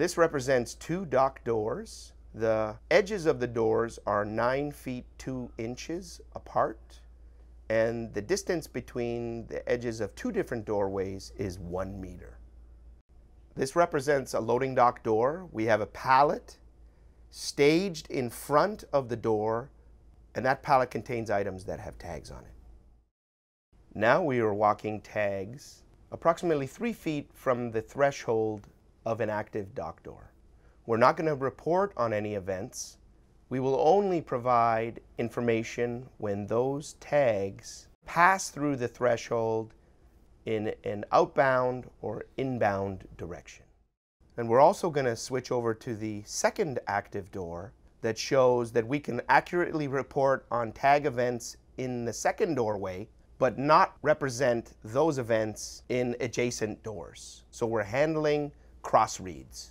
This represents two dock doors. The edges of the doors are 9 feet 2 inches apart, and the distance between the edges of two different doorways is 1 meter. This represents a loading dock door. We have a pallet staged in front of the door, and that pallet contains items that have tags on it. Now we are walking tags approximately three feet from the threshold of an active dock door. We're not going to report on any events. We will only provide information when those tags pass through the threshold in an outbound or inbound direction. And we're also going to switch over to the second active door that shows that we can accurately report on tag events in the second doorway, but not represent those events in adjacent doors. So we're handling cross reads.